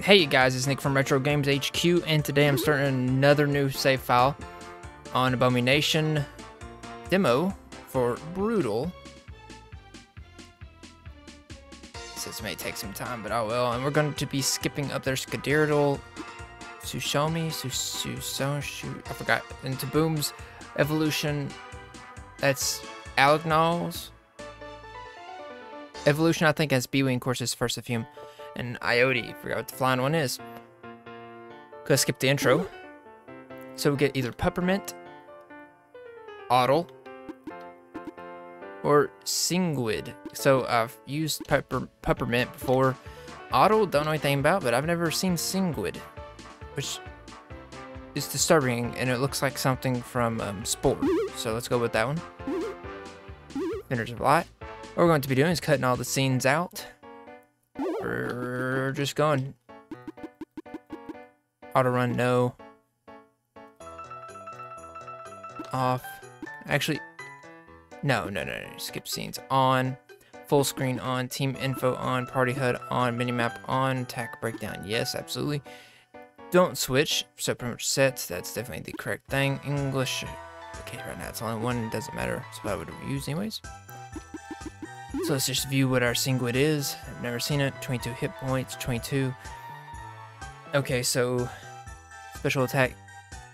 Hey guys, it's Nick from Retro Games HQ, and today I'm starting another new save file on Abomi Nation demo for Brutal. This may take some time, but I will. And we're going to be skipping up there Skadirdle, Sushomi, Susoshu, I forgot, into Boom's Evolution. That's Alignals. Evolution, I think, as B-Wing courses first of Fume and Iode. Forgot what the flying one is. Gonna skip the intro. So we get either Peppermint, Ottle, or Singwid. So I've used pepper, Peppermint before. Ottle, don't know anything about, but I've never seen Singwid, which is disturbing, and it looks like something from um, Spore. So let's go with that one. Vendors of Light. What we're going to be doing is cutting all the scenes out. We're just going. Auto run, no. Off. Actually, no, no, no, no. Skip scenes on. Full screen on. Team info on. Party HUD on. Minimap on. Tack breakdown. Yes, absolutely. Don't switch. So pretty much sets. That's definitely the correct thing. English. Okay, right now it's only one. It doesn't matter. So I would use anyways. So let's just view what our Singwid is. Never seen it. 22 hit points, 22. Okay, so special attack,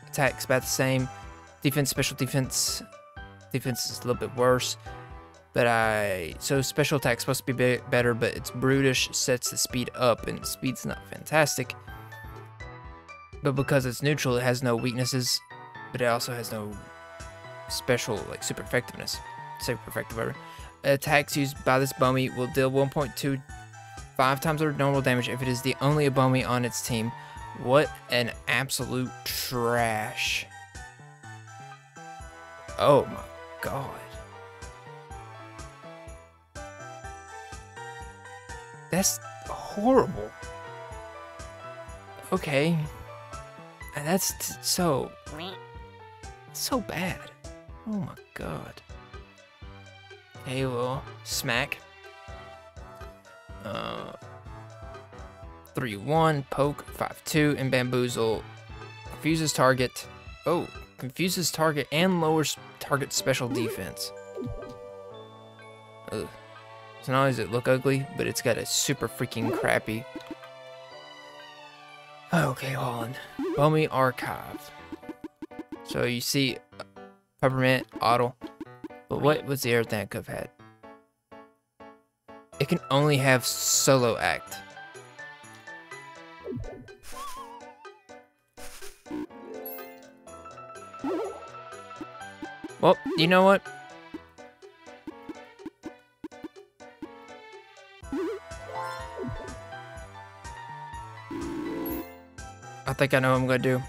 attack's about the same. Defense, special defense, defense is a little bit worse. But I, so special attack's supposed to be better, but it's brutish, sets the speed up, and speed's not fantastic. But because it's neutral, it has no weaknesses, but it also has no special, like, super effectiveness. Super effective, whatever attacks used by this Bomi will deal 1.25 times their normal damage if it is the only Abomi on its team. What an absolute trash. Oh my god. That's horrible. Okay. And that's so... So bad. Oh my god. Halo, Smack. Uh, 3-1, Poke, 5-2, and Bamboozle. Confuses target. Oh, confuses target and lowers target special defense. Ugh. So not only does it look ugly, but it's got a super freaking crappy... Okay, hold on. Bomi Archive. So you see Peppermint, Ottle, but what was the thing I've had? It can only have solo act. Well, you know what? I think I know what I'm gonna do.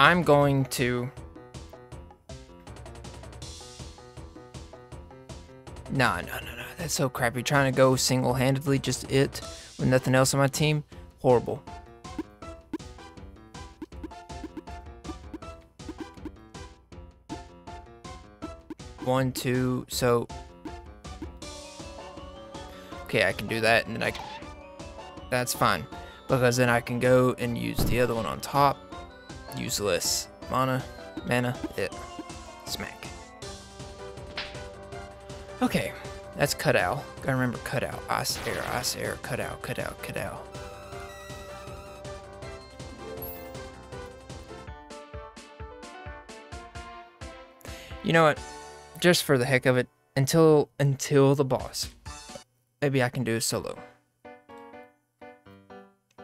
I'm going to... Nah, no, no, no. That's so crappy. Trying to go single-handedly, just it, with nothing else on my team. Horrible. One, two, so... Okay, I can do that, and then I... That's fine. Because then I can go and use the other one on top Useless. Mana. Mana. It. Smack. Okay. That's cutout. Gotta remember cutout. Ice air, ice air, cutout, cutout, cutout. You know what? Just for the heck of it, until until the boss. Maybe I can do a solo.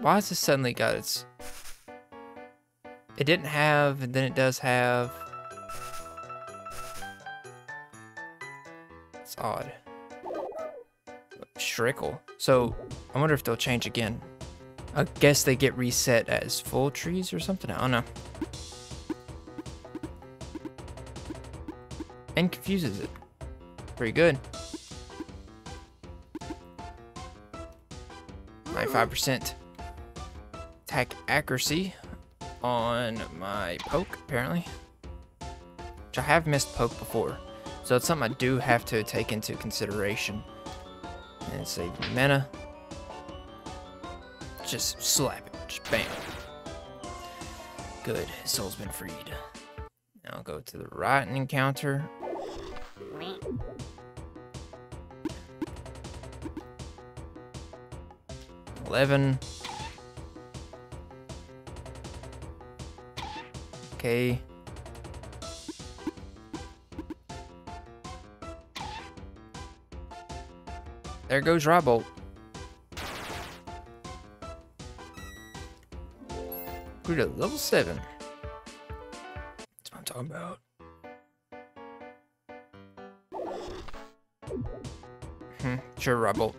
Why has this suddenly got its it didn't have, and then it does have. It's odd. Shrickle. So, I wonder if they'll change again. I guess they get reset as full trees or something. I don't know. And confuses it. Pretty good. 95% attack accuracy on my poke, apparently. Which I have missed poke before. So it's something I do have to take into consideration. And save mana. Just slap it. Just bam. Good. Soul's been freed. Now I'll go to the and encounter. Eleven. Okay. There goes Robolt. Grew to level 7. That's what I'm talking about. Hmm, sure, Robolt.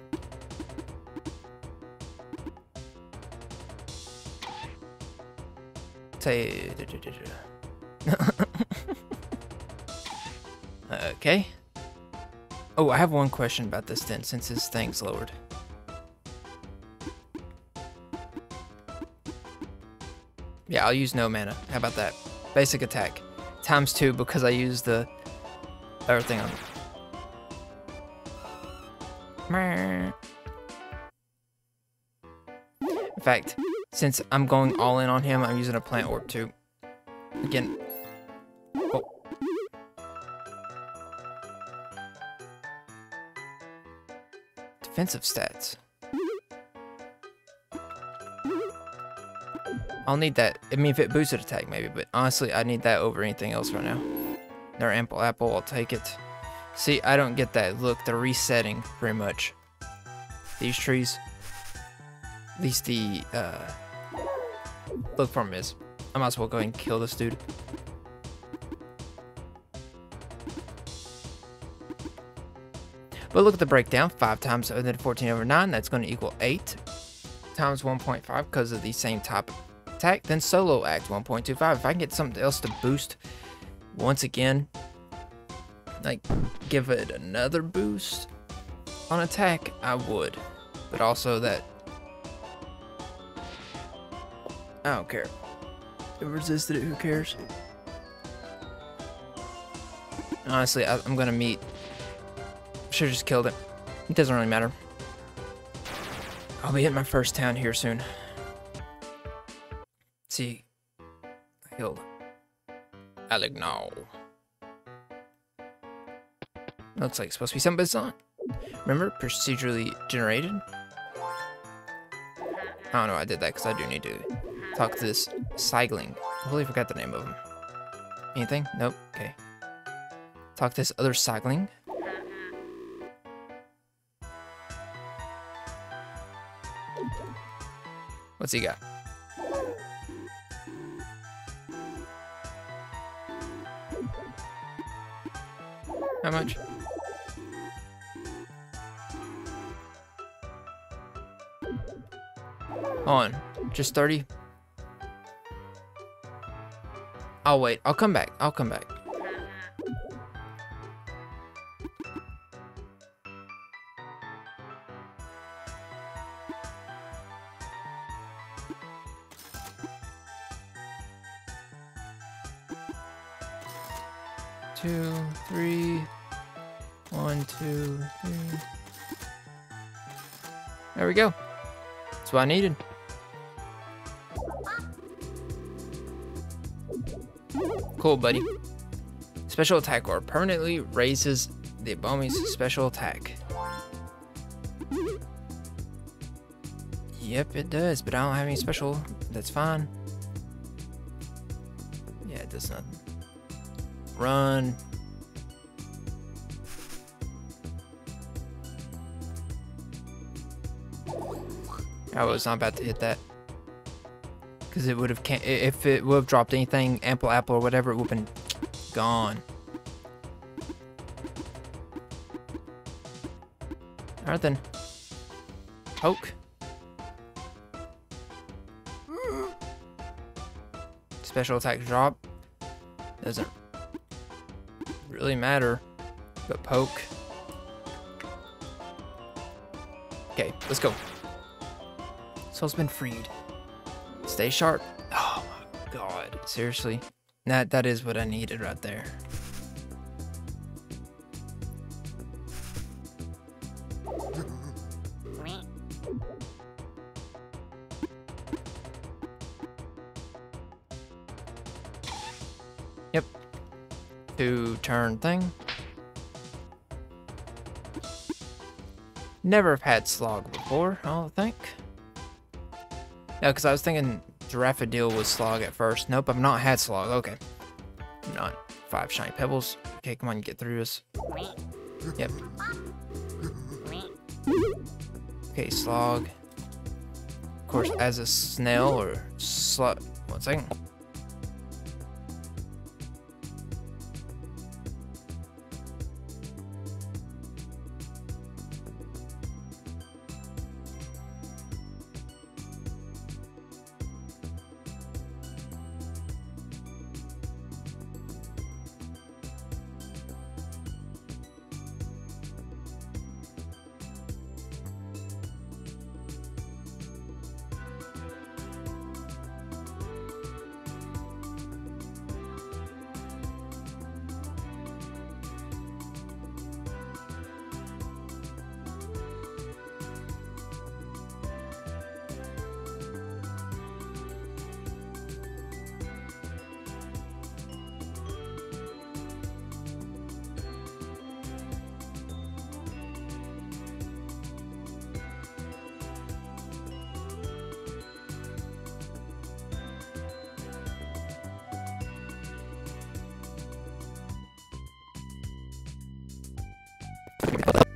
Say. okay. Oh, I have one question about this then, since his thing's lowered. Yeah, I'll use no mana. How about that? Basic attack. Times two because I used the everything on. In fact, since I'm going all in on him, I'm using a plant orb too. Again. Oh. Defensive stats. I'll need that. I mean, if it boosted attack, maybe, but honestly, I need that over anything else right now. Their ample apple, I'll take it. See, I don't get that. Look, they're resetting pretty much. These trees. At least the, uh, look for him is. I might as well go and kill this dude. But look at the breakdown. 5 times 14 over 9, that's going to equal 8 times 1.5 because of the same type attack. Then solo act 1.25. If I can get something else to boost once again, like give it another boost on attack, I would. But also that I don't care. It resisted it, who cares? Honestly, I, am gonna meet. Should've just killed it. It doesn't really matter. I'll be hitting my first town here soon. See, I killed Alignal. Looks like it's supposed to be something, but it's not. Remember, procedurally generated? I don't know, I did that because I do need to talk to this Cycling. I totally forgot the name of him. Anything? Nope. Okay. Talk to this other Cycling. What's he got? How much? On. Just 30? I'll wait. I'll come back. I'll come back. Two, three, one, two, three. There we go. That's what I needed. Cool, buddy. Special attack or permanently raises the Abomi's special attack. Yep, it does, but I don't have any special. That's fine. Yeah, it does nothing. Run. I was not about to hit that. Because it would have, if it would have dropped anything, ample apple or whatever, it would have been gone. Alright then. Poke. Special attack drop. Doesn't really matter. But poke. Okay, let's go. Soul's been freed. Stay sharp. Oh my god. Seriously? That that is what I needed right there. Yep. Two turn thing. Never have had slog before, I don't think. Oh, because I was thinking Giraffadil was slog at first. Nope, I've not had slog. Okay. Not five shiny pebbles. Okay, come on, get through this. Yep. Okay, slog. Of course, as a snail or slug. One second.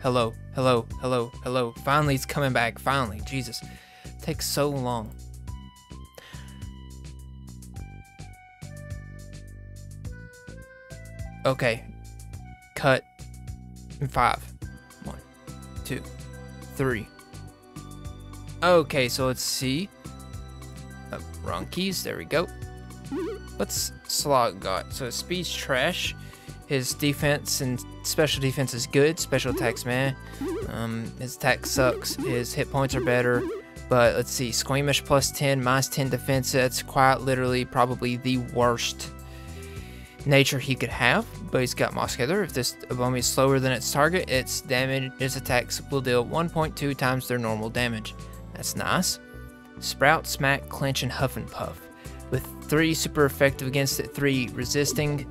Hello, hello, hello, hello. Finally, it's coming back. Finally, Jesus. takes so long. Okay. Cut. In five. One, two, three. Okay, so let's see. Oh, wrong keys. There we go. What's Slog got? So speed's trash. His defense and special defense is good. Special attacks, man. Um, his attack sucks. His hit points are better. But let's see. Squeamish plus 10, minus 10 defense. That's quite literally probably the worst nature he could have. But he's got Moss Killer. If this Abomi is slower than its target, its damage, its attacks will deal 1.2 times their normal damage. That's nice. Sprout, Smack, Clinch, and Huff and Puff. With 3 super effective against it, 3 resisting,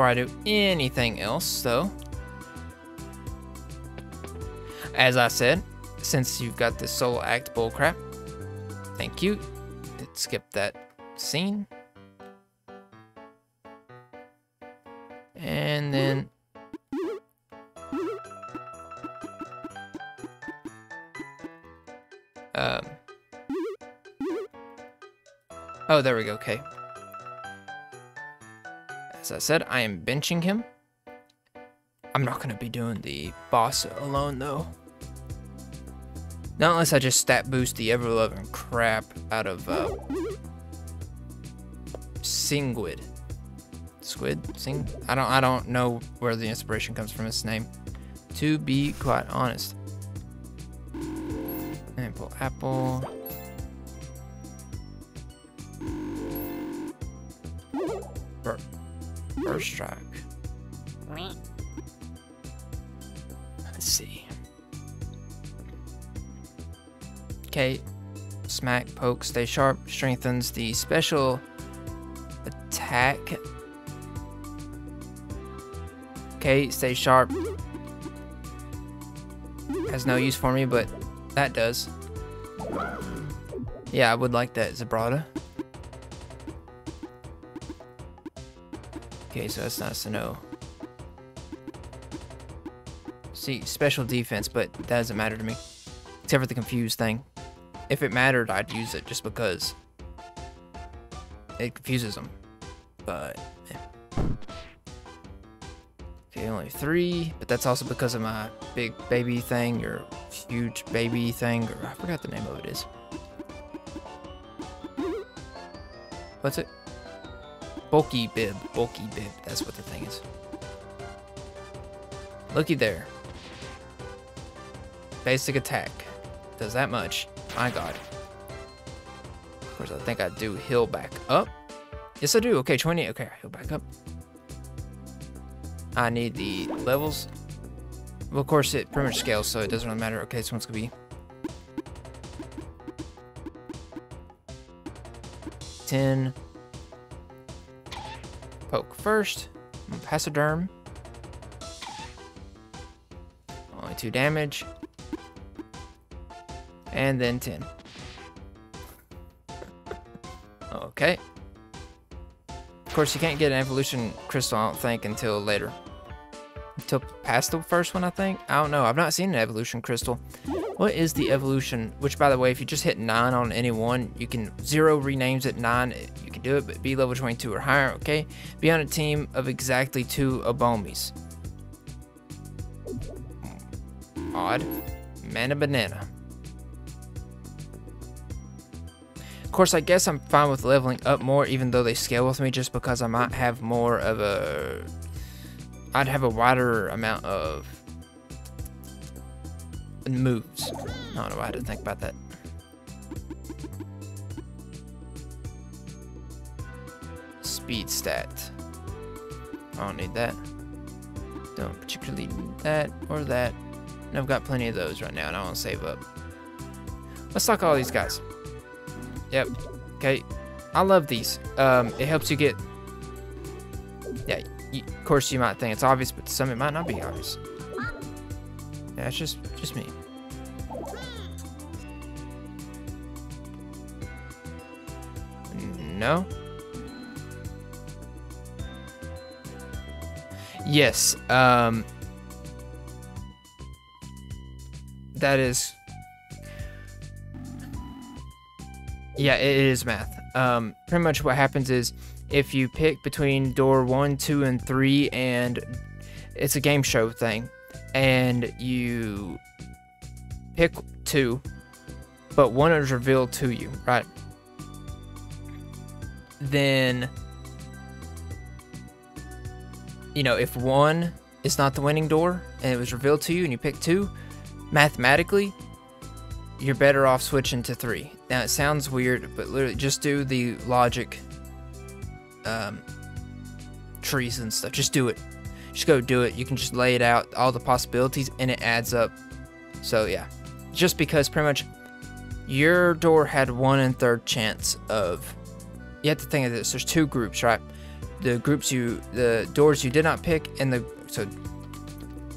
before I do anything else, though. As I said, since you've got this solo act bullcrap, thank you. skip that scene. And then... Um... Oh, there we go, okay. As I said, I am benching him. I'm not going to be doing the boss alone, though. Not unless I just stat boost the ever-loving crap out of, uh... Singwid. Squid? Sing? I don't, I don't know where the inspiration comes from his name. To be quite honest. Apple, apple... First strike. Let's see. Okay. Smack, poke, stay sharp, strengthens the special attack. Okay, stay sharp. Has no use for me, but that does. Yeah, I would like that Zebrata. Okay, so that's nice to know. See, special defense, but that doesn't matter to me. Except for the confused thing. If it mattered, I'd use it just because it confuses them. But, yeah. Okay, only three, but that's also because of my big baby thing, or huge baby thing, or I forgot the name of it is. What's it? Bulky bib. Bulky bib. That's what the thing is. Looky there. Basic attack. Does that much. My god. Of course, I think I do heal back up. Yes, I do. Okay, 20. Okay, heal back up. I need the levels. Well, of course, it pretty much scales, so it doesn't really matter. Okay, this one's gonna be 10, Poke first. Passoderm. Only two damage. And then 10. okay. Of course, you can't get an evolution crystal, I don't think, until later. Until past the first one, I think? I don't know. I've not seen an evolution crystal. What is the evolution? Which, by the way, if you just hit 9 on any one, you can... Zero renames it 9. Do it, but be level 22 or higher, okay? Be on a team of exactly two Abomis. Odd. Mana banana. Of course, I guess I'm fine with leveling up more, even though they scale with me, just because I might have more of a... I'd have a wider amount of moves. I don't know why I didn't think about that. Speed stat. I don't need that. Don't particularly need that or that. And I've got plenty of those right now, and I want to save up. Let's talk all these guys. Yep. Okay. I love these. Um, it helps you get... Yeah, you, of course you might think it's obvious, but to some it might not be obvious. Yeah, it's just, just me. No? Yes, um... That is Yeah, it is math. Um, pretty much what happens is if you pick between door one, two, and three, and it's a game show thing, and you pick two, but one is revealed to you, right? Then, you know, if one is not the winning door and it was revealed to you and you pick two, mathematically, you're better off switching to three. Now, it sounds weird, but literally just do the logic um, trees and stuff. Just do it. Just go do it. You can just lay it out, all the possibilities, and it adds up. So, yeah. Just because pretty much your door had one and third chance of. You have to think of this. There's two groups, right? The groups you, the doors you did not pick, and the so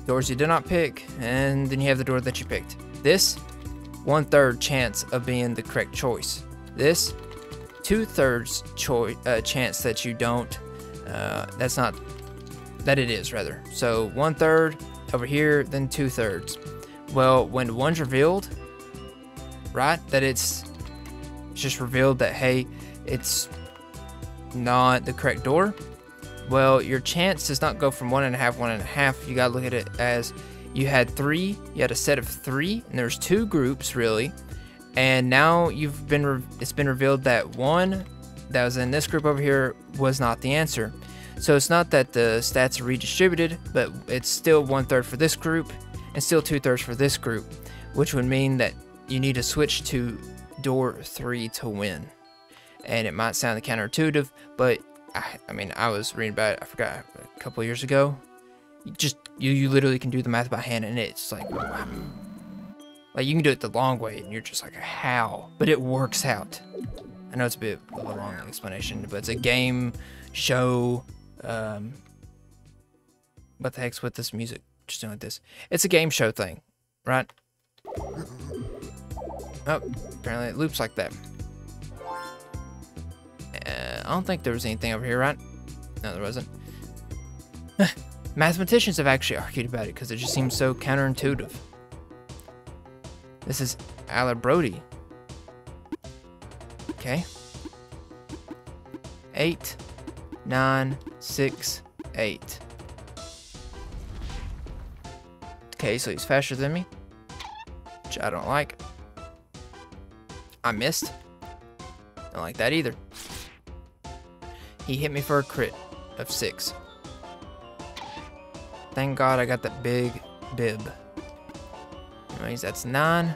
doors you did not pick, and then you have the door that you picked. This one third chance of being the correct choice. This, two thirds choice uh, chance that you don't. Uh, that's not that it is rather. So one third over here, then two thirds. Well, when one's revealed, right, that it's just revealed that hey, it's not the correct door. Well, your chance does not go from one and a half, one and a half. You gotta look at it as you had three, you had a set of three, and there's two groups really. And now you've been, it's been revealed that one that was in this group over here was not the answer. So it's not that the stats are redistributed, but it's still one third for this group and still two thirds for this group, which would mean that you need to switch to door three to win. And it might sound counterintuitive, but I, I mean, I was reading about it, I forgot, a couple years ago, just you you literally can do the math by hand and it's like like you can do it the long way and you're just like how? But it works out. I know it's a bit of a long explanation but it's a game show um what the heck's with this music? Just doing this. It's a game show thing right? Oh apparently it loops like that i don't think there was anything over here right no there wasn't Mathematicians have actually argued about it because it just seems so counterintuitive. This is Brody. Okay. Eight, nine, six, eight. Okay, so he's faster than me, which I don't like. I missed. Don't like that either. He hit me for a crit of six. Thank God I got that big bib. Anyways, that's nine.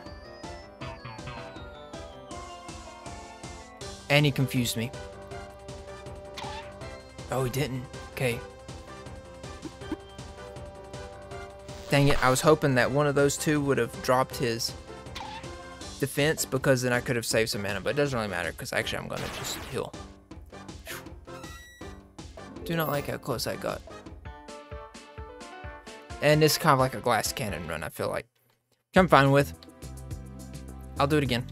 And he confused me. Oh, he didn't. Okay. Dang it, I was hoping that one of those two would have dropped his defense because then I could have saved some mana, but it doesn't really matter because actually I'm going to just heal. Do not like how close I got. And it's kind of like a glass cannon run, I feel like. Which I'm fine with. I'll do it again.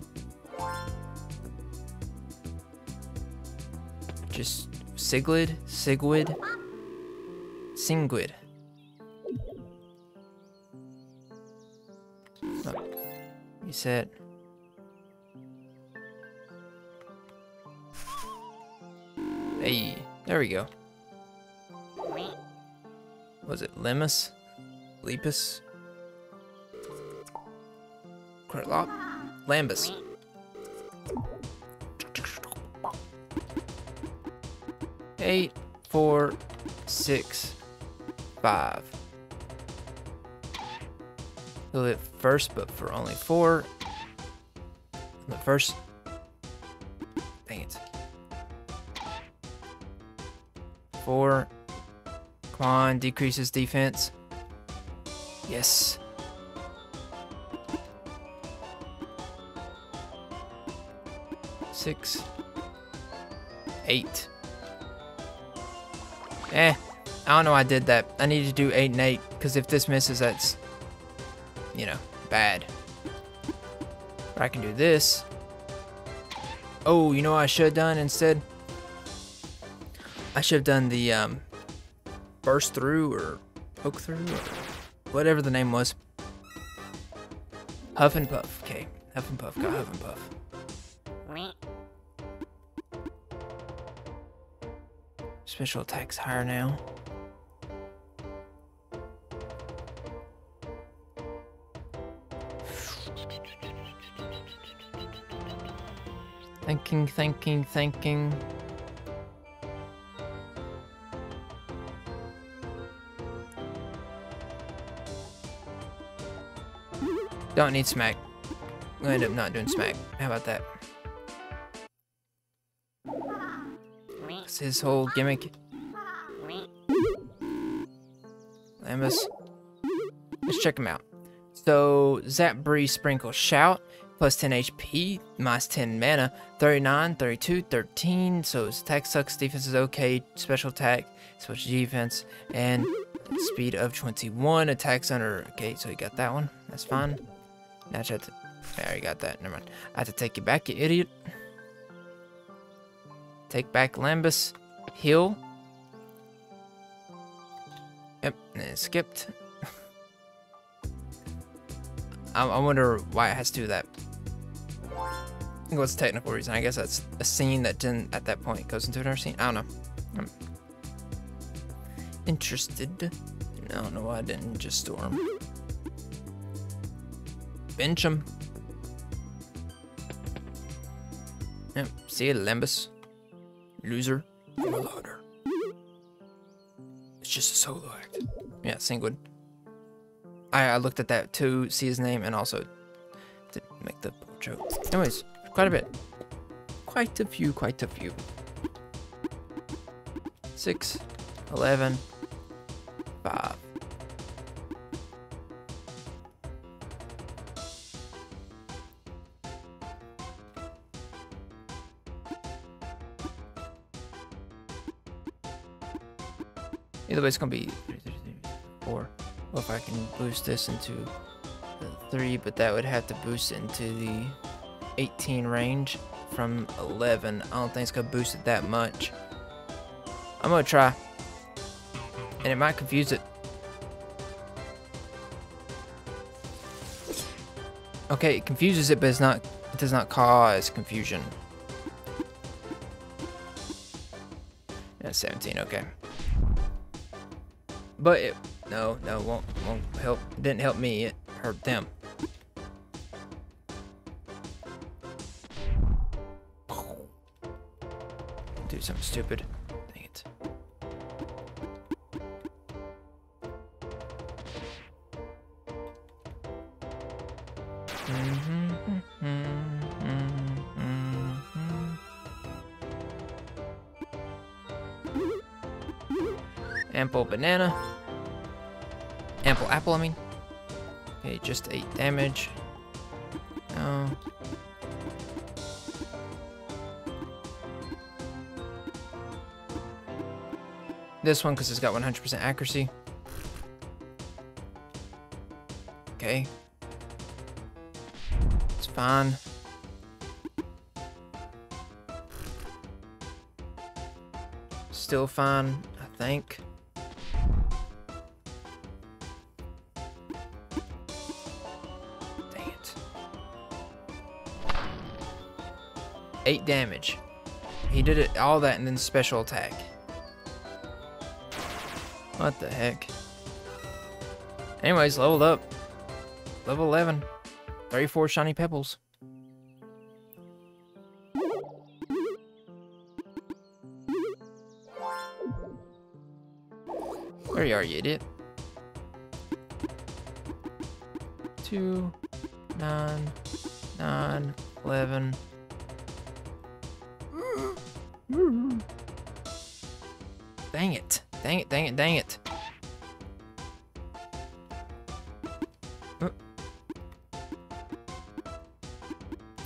Just Siglid, Sigwid, Singwid. Oh, said. Hey, there we go. Was it Lemus? Lepus? Quirtlop? Lambus. Eight, four, six, five. He'll hit first, but for only four. The first. Dang it. Four. Come on, decreases defense. Yes. Six. Eight. Eh. I don't know I did that. I need to do eight and eight, because if this misses, that's, you know, bad. But I can do this. Oh, you know what I should have done instead? I should have done the um, burst through or poke through or whatever the name was. Huff and Puff. Okay, Huff and Puff got Huff and Puff. Special attacks higher now. Thinking, thinking, thinking. Don't need smack. We'll end up not doing smack. How about that? That's his whole gimmick. Lambus. Let's check him out. So, Zap Breeze Sprinkle Shout, plus 10 HP, minus 10 mana, 39, 32, 13. So his attack sucks, defense is okay, special attack, special defense, and speed of 21. Attacks under. Okay, so you got that one. That's fine. Now I have to. I already got that. Never mind. I have to take you back, you idiot. Take back Lambus. Heal. Yep, and it skipped. I, I wonder why it has to do that. I think what's the technical reason? I guess that's a scene that didn't, at that point, goes into another scene. I don't know. I'm interested. I don't know why I didn't just storm. Bench him. Yep, see you, Lambus. Loser. Loader. It's just a solo act. Yeah, Singwood. I, I looked at that to see his name and also to make the joke. Anyways, quite a bit. Quite a few, quite a few. 6, 11, 5. Way, it's gonna be four. Well, if I can boost this into three, but that would have to boost it into the 18 range from 11. I don't think it's gonna boost it that much. I'm gonna try, and it might confuse it. Okay, it confuses it, but it's not. It does not cause confusion. Yeah, 17. Okay. But it, no, no, won't, won't help. Didn't help me. It hurt them. Do something stupid. Banana. Ample apple, I mean. Okay, just 8 damage. No. this one because it's got 100% accuracy. Okay. It's fine. Still fine, I think. 8 damage. He did it all that and then special attack. What the heck? Anyways, leveled up. Level 11. 34 shiny pebbles. Where are, you idiot? Two, nine, nine, eleven, Dang it, dang it, dang it.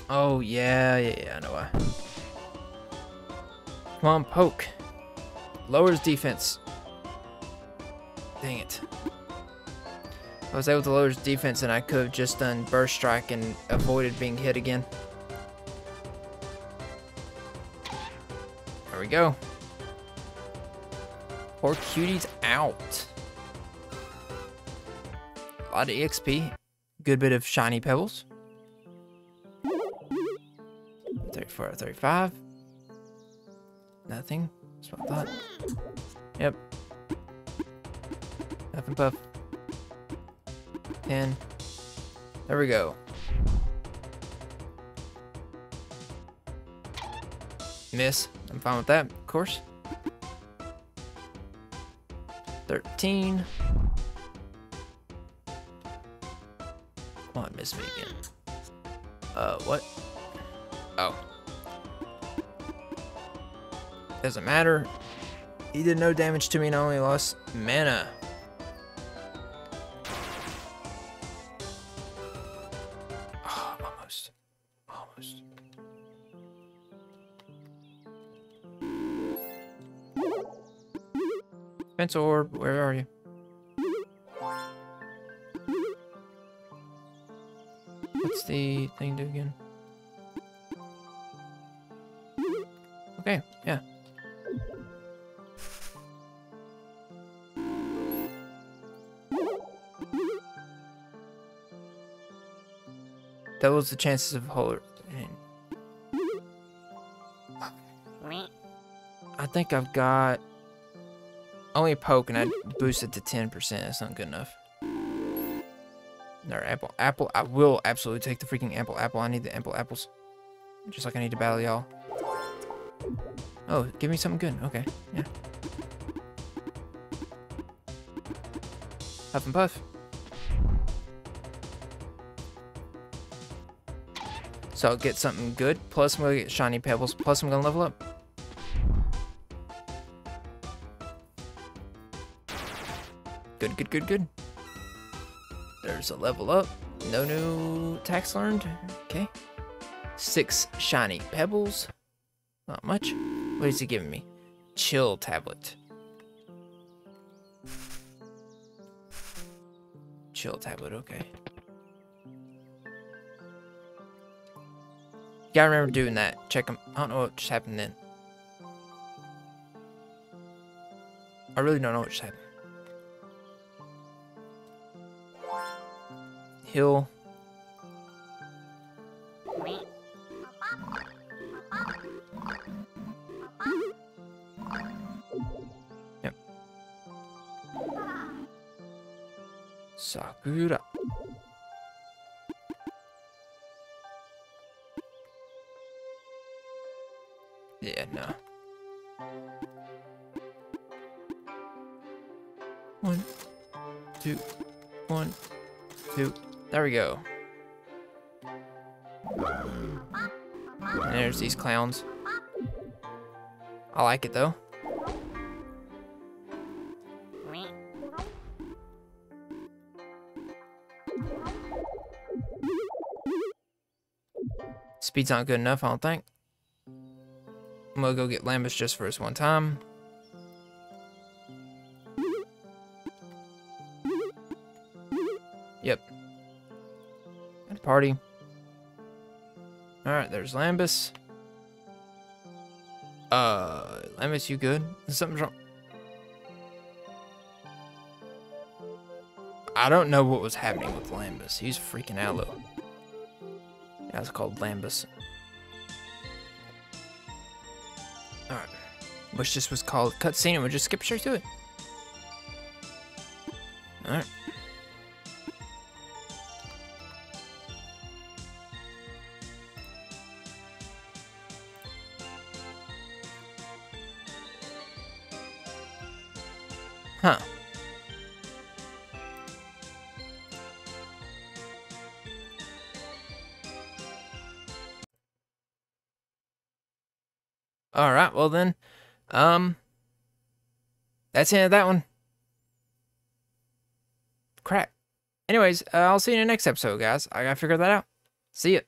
Oh, yeah, yeah, yeah, I know why. Come on, poke. Lowers defense. Dang it. I was able to lower his defense and I could have just done burst strike and avoided being hit again. There we go. Poor cutie's out. A lot of EXP. Good bit of shiny pebbles. 34 35. Nothing. That's what I thought. Yep. Puff. 10. There we go. Miss. I'm fine with that, of course. 13. Come on, miss me again. Uh, what? Oh. Doesn't matter. He did no damage to me and I only lost mana. Fence orb, where are you? What's the thing do again? Okay, yeah. Doubles the chances of holder. I think I've got only poke and I boost it to 10%. That's not good enough. Or apple. Apple. I will absolutely take the freaking apple. Apple. I need the apple apples. Just like I need to battle y'all. Oh, give me something good. Okay, yeah. Huff and puff. So I'll get something good. Plus I'm gonna get shiny pebbles. Plus I'm gonna level up. Good, good, good. There's a level up. No new tax learned. Okay. Six shiny pebbles. Not much. What is he giving me? Chill tablet. Chill tablet, okay. Gotta remember doing that. Check them. I don't know what just happened then. I really don't know what just happened. Hill. Yep. Sakura. We go. And there's these clowns. I like it though. Speed's not good enough, I don't think. I'm gonna go get Lambus just for this one time. Party. Alright, there's Lambus. Uh, Lambus, you good? Something's wrong. I don't know what was happening with Lambus. He's freaking out, though. Yeah, it's called Lambus. Alright. Wish this was called cutscene and we'll just skip straight to it. Alright. Well then, um, that's the end of that one. Crap. Anyways, uh, I'll see you in the next episode, guys. I gotta figure that out. See ya.